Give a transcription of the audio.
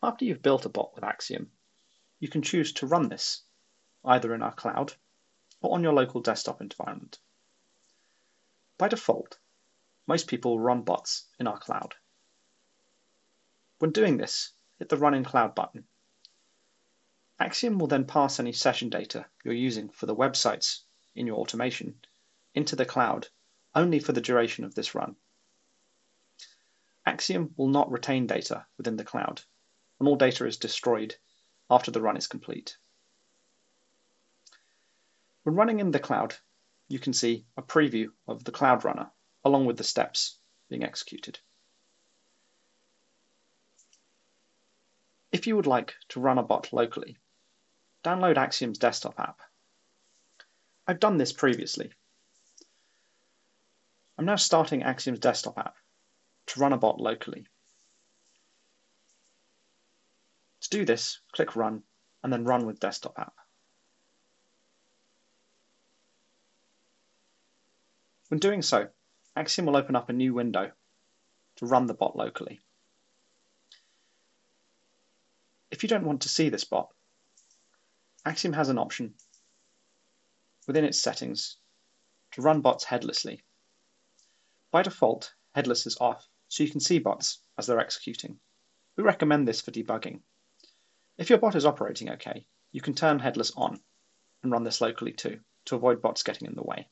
After you've built a bot with Axiom, you can choose to run this either in our cloud or on your local desktop environment. By default, most people run bots in our cloud. When doing this, hit the Run in Cloud button. Axiom will then pass any session data you're using for the websites in your automation into the cloud only for the duration of this run. Axiom will not retain data within the cloud, and all data is destroyed after the run is complete. When running in the cloud, you can see a preview of the Cloud Runner along with the steps being executed. If you would like to run a bot locally, download Axiom's desktop app. I've done this previously. I'm now starting Axiom's desktop app to run a bot locally. To do this, click Run and then Run with Desktop app. When doing so, Axiom will open up a new window to run the bot locally. If you don't want to see this bot, Axiom has an option within its settings to run bots headlessly. By default, headless is off, so you can see bots as they're executing. We recommend this for debugging. If your bot is operating okay, you can turn headless on and run this locally too, to avoid bots getting in the way.